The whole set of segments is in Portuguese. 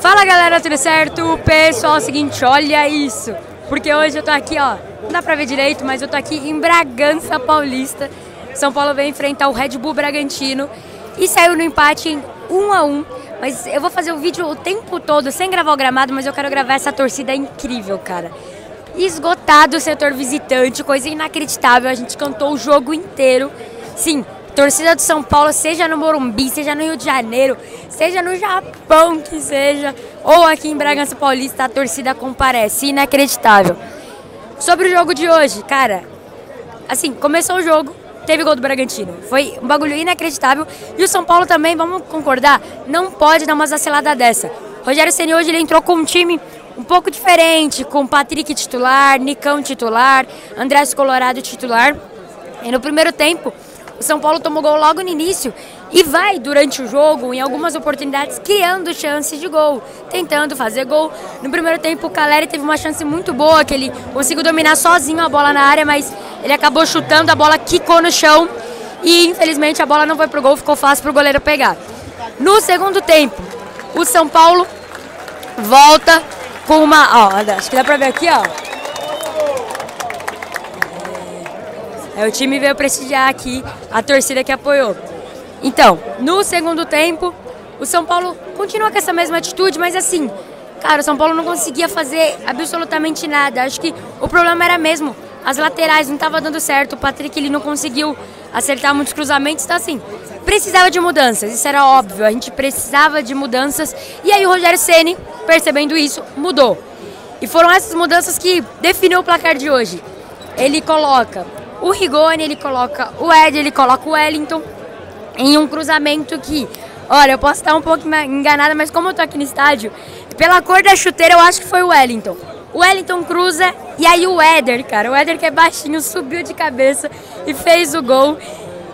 Fala galera, tudo certo? Pessoal, é o seguinte, olha isso. Porque hoje eu tô aqui, ó, não dá pra ver direito, mas eu tô aqui em Bragança Paulista. São Paulo veio enfrentar o Red Bull Bragantino e saiu no empate em 1 a 1 Mas eu vou fazer o vídeo o tempo todo sem gravar o gramado, mas eu quero gravar essa torcida incrível, cara. Esgotado o setor visitante, coisa inacreditável. A gente cantou o jogo inteiro. Sim, torcida do São Paulo, seja no Morumbi, seja no Rio de Janeiro, seja no Japão que seja, ou aqui em Bragança Paulista, a torcida comparece. Inacreditável. Sobre o jogo de hoje, cara, assim, começou o jogo, teve gol do Bragantino. Foi um bagulho inacreditável. E o São Paulo também, vamos concordar, não pode dar uma vacilada dessa. Rogério Ceni hoje ele entrou com um time um pouco diferente, com Patrick titular, Nicão titular, Andrés Colorado titular. E no primeiro tempo, o São Paulo tomou gol logo no início e vai durante o jogo, em algumas oportunidades, criando chances de gol, tentando fazer gol. No primeiro tempo, o Caleri teve uma chance muito boa, que ele conseguiu dominar sozinho a bola na área, mas ele acabou chutando, a bola quicou no chão e infelizmente a bola não foi pro gol, ficou fácil pro goleiro pegar. No segundo tempo, o São Paulo volta com uma. Ó, acho que dá pra ver aqui, ó. O time veio prestigiar aqui a torcida que apoiou. Então, no segundo tempo, o São Paulo continua com essa mesma atitude, mas assim, cara, o São Paulo não conseguia fazer absolutamente nada. Acho que o problema era mesmo as laterais não estava dando certo. O Patrick ele não conseguiu acertar muitos cruzamentos, então assim, precisava de mudanças. Isso era óbvio. A gente precisava de mudanças. E aí o Rogério Ceni, percebendo isso, mudou. E foram essas mudanças que definiu o placar de hoje. Ele coloca o Rigoni, ele coloca o Ed, ele coloca o Wellington em um cruzamento que, olha, eu posso estar um pouco enganada, mas como eu tô aqui no estádio, pela cor da chuteira eu acho que foi o Wellington. O Wellington cruza e aí o Éder, cara, o Éder que é baixinho, subiu de cabeça e fez o gol.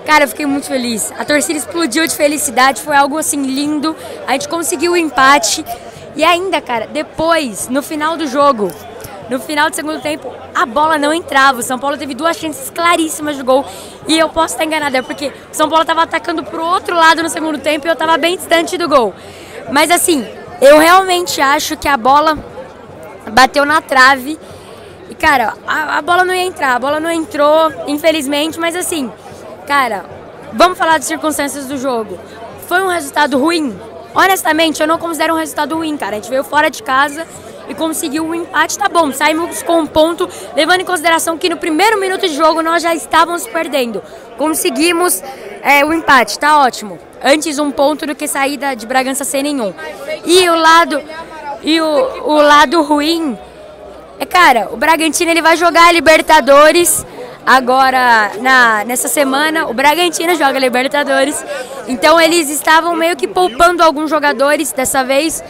Cara, eu fiquei muito feliz. A torcida explodiu de felicidade, foi algo assim lindo. A gente conseguiu o empate. E ainda, cara, depois, no final do jogo, no final do segundo tempo, a bola não entrava. O São Paulo teve duas chances claríssimas de gol. E eu posso estar enganada, porque o São Paulo estava atacando pro outro lado no segundo tempo e eu estava bem distante do gol. Mas assim, eu realmente acho que a bola bateu na trave. E, cara, a, a bola não ia entrar. A bola não entrou, infelizmente. Mas assim, cara, vamos falar das circunstâncias do jogo. Foi um resultado ruim? Honestamente, eu não considero um resultado ruim, cara. A gente veio fora de casa e conseguiu o um empate, tá bom. Saímos com um ponto, levando em consideração que no primeiro minuto de jogo nós já estávamos perdendo. Conseguimos é, o empate, tá ótimo. Antes um ponto do que saída de Bragança sem nenhum. E o lado e o, o lado ruim é, cara, o Bragantino ele vai jogar a Libertadores agora na, nessa semana. O Bragantino joga a Libertadores. Então eles estavam meio que poupando alguns jogadores dessa vez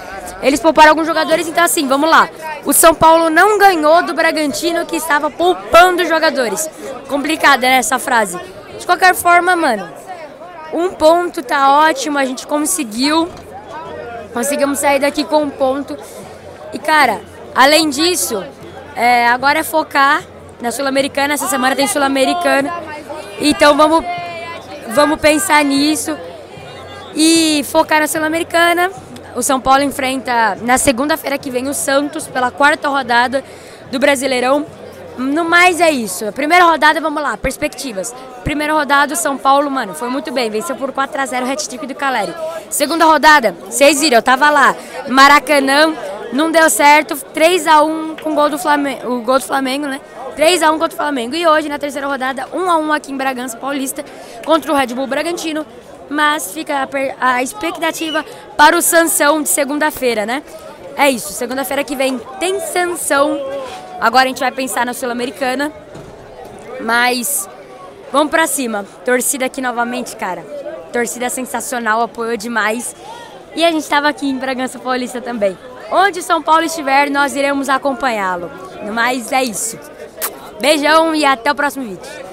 eles pouparam alguns jogadores, então assim, vamos lá. O São Paulo não ganhou do Bragantino que estava poupando jogadores. Complicada né, essa frase. De qualquer forma, mano, um ponto tá ótimo, a gente conseguiu. Conseguimos sair daqui com um ponto. E cara, além disso, é, agora é focar na Sul-Americana. Essa semana tem Sul-Americana. Então vamos, vamos pensar nisso e focar na Sul-Americana. O São Paulo enfrenta na segunda-feira que vem o Santos pela quarta rodada do Brasileirão. No mais é isso. Primeira rodada, vamos lá, perspectivas. Primeira rodada, o São Paulo, mano, foi muito bem. Venceu por 4 a 0 o hat-trick do Caleri. Segunda rodada, vocês viram, eu tava lá. Maracanã, não deu certo. 3 a 1 com o gol do Flamengo, o gol do Flamengo, né? 3 a 1 contra o Flamengo. E hoje, na terceira rodada, 1 a 1 aqui em Bragança Paulista contra o Red Bull Bragantino mas fica a, a expectativa para o Sansão de segunda-feira, né? É isso, segunda-feira que vem tem Sansão. Agora a gente vai pensar na Sul-Americana. Mas vamos para cima. Torcida aqui novamente, cara. Torcida sensacional, apoiou demais. E a gente estava aqui em Bragança Paulista também. Onde São Paulo estiver, nós iremos acompanhá-lo. Mas é isso. Beijão e até o próximo vídeo.